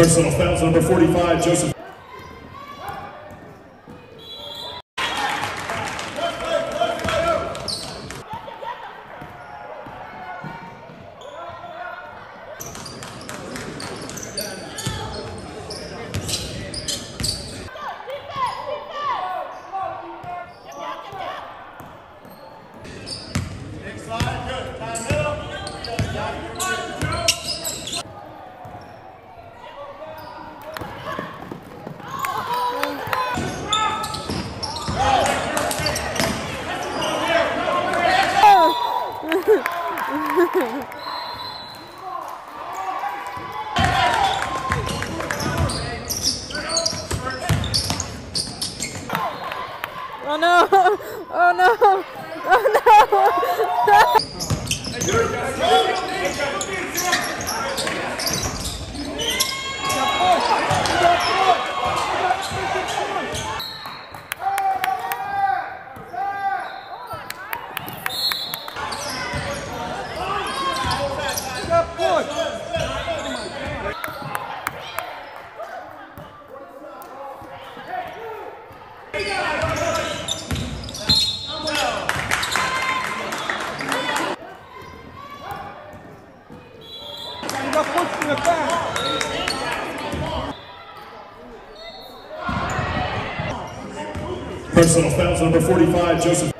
Personal fouls number 45, Joseph. Oh no! Oh Personal fouls number 45, Joseph.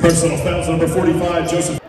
Personal fouls number 45, Joseph.